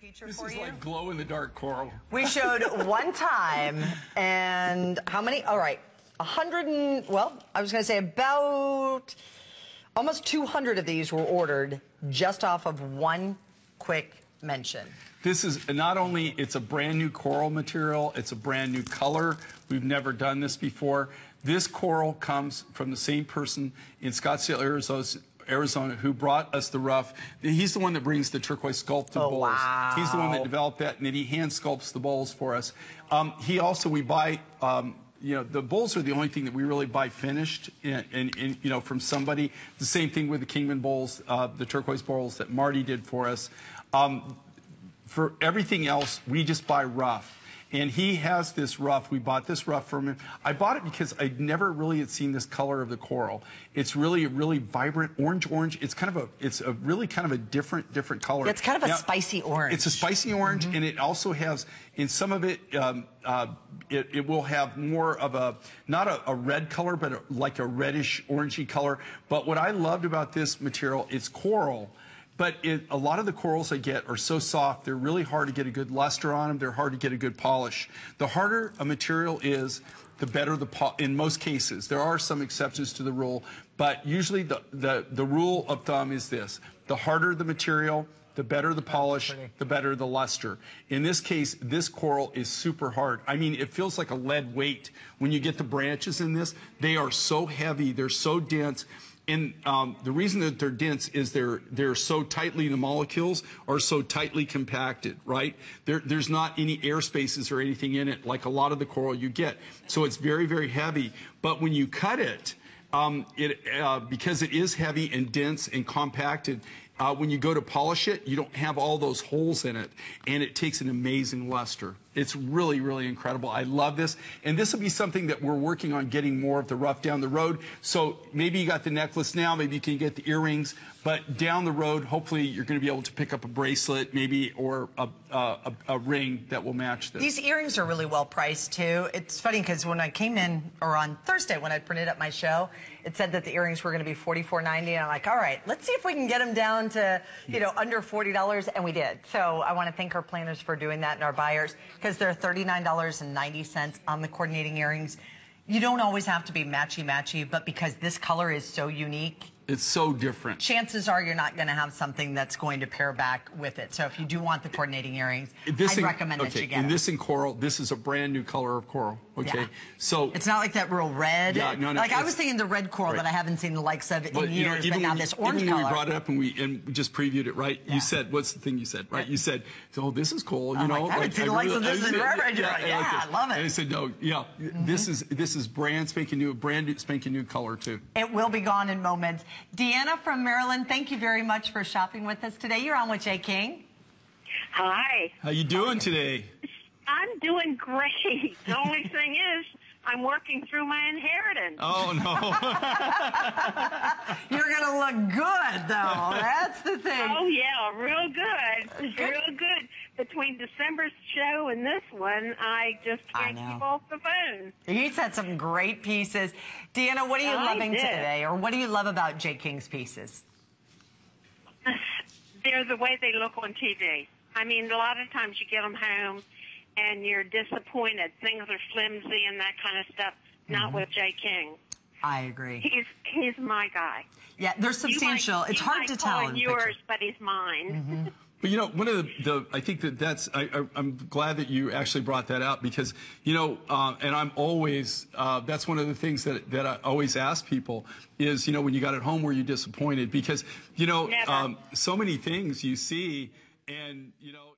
This for is like glow in the dark coral. We showed one time, and how many? All right, a hundred and well, I was going to say about almost 200 of these were ordered just off of one quick mention. This is not only, it's a brand new coral material, it's a brand new color. We've never done this before. This coral comes from the same person in Scottsdale, Arizona, Arizona, who brought us the rough. He's the one that brings the turquoise sculpted Oh, bowls. wow. He's the one that developed that, and then he hand sculpts the bowls for us. Um, he also, we buy, um, you know, the bowls are the only thing that we really buy finished, and, and, and you know, from somebody. The same thing with the Kingman bowls, uh, the turquoise bowls that Marty did for us. Um, for everything else, we just buy rough. And he has this rough. We bought this rough from him. I bought it because I never really had seen this color of the coral. It's really really vibrant orange orange. It's kind of a it's a really kind of a different different color. It's kind of a spicy orange. It's a spicy orange, Mm-hmm. and it also has in some of it, um, uh, it, it will have more of a not a, a red color, but a, like a reddish orangey color. But what I loved about this material, it's coral. But it, a lot of the corals I get are so soft, they're really hard to get a good luster on them. They're hard to get a good polish. The harder a material is, the better the po- in most cases. There are some exceptions to the rule, but usually the, the, the rule of thumb is this. The harder the material, the better the polish, the better the luster. In this case, this coral is super hard. I mean, it feels like a lead weight. When you get the branches in this, they are so heavy, they're so dense. And um, the reason that they're dense is they're they're so tightly the molecules are so tightly compacted, right? There, there's not any air spaces or anything in it like a lot of the coral you get. So it's very very heavy. But when you cut it, um, it uh, because it is heavy and dense and compacted. Uh, when you go to polish it, you don't have all those holes in it, and it takes an amazing luster. It's really, really incredible. I love this, and this will be something that we're working on getting more of the rough down the road. So maybe you got the necklace now, maybe you can get the earrings, but down the road, hopefully you're going to be able to pick up a bracelet, maybe, or a, a, a, a ring that will match this. These earrings are really well priced too. It's funny because when I came in, or on Thursday when I printed up my show, it said that the earrings were going to be $44.90, and I'm like, all right, let's see if we can get them down to, you know, under $40, and we did. So I want to thank our planners for doing that and our buyers because they're $39.90 on the coordinating earrings. You don't always have to be matchy-matchy, but because this color is so unique, It's so different. chances are you're not going to have something that's going to pair back with it. So if you do want the coordinating earrings, This I'd in- recommend that okay, you get and this in coral, this is a brand new color of coral. Okay, Yeah. so It's not like that real red. Yeah, no, no, Like I was thinking the red coral Right. that I haven't seen the likes of in But, you know, years, even but now when this orange even color. we brought it up and we and we just previewed it, right? Yeah. You said, "What's the thing you said?" Right? You said, "Oh, this is cool." You I'm know, like, I haven't seen the likes of this in forever. And you're like, yeah, like I love it. Mm-hmm. And I said, "No, yeah, this is this is brand spanking new, brand new, spanking new color too." It will be gone in moments. Deanna from Maryland, thank you very much for shopping with us today. You're on with Jay King. Hi. How you doing today? I'm doing great. The only thing is, I'm working through my inheritance. Oh no! You're going to look good, though. That's the thing. Oh, yeah, real good. Real good. Between December's show and this one, I just can't know. keep off the phone. He's had some great pieces. Deanna, what are you I loving did. today, or what do you love about Jay King's pieces? They're the way they look on TV. I mean, a lot of times you get them home and you're disappointed. Things are flimsy and that kind of stuff. Not Mm-hmm. with Jay King. I agree. He's he's my guy. Yeah, they're substantial. might- it's hard to tell yours, but he's mine. But you know, one of the, the I think that that's I, I'm glad that you actually brought that out because you know, uh, and I'm always uh, that's one of the things that that I always ask people is you know when you got it home were you disappointed because you know um, so many things you see and you know.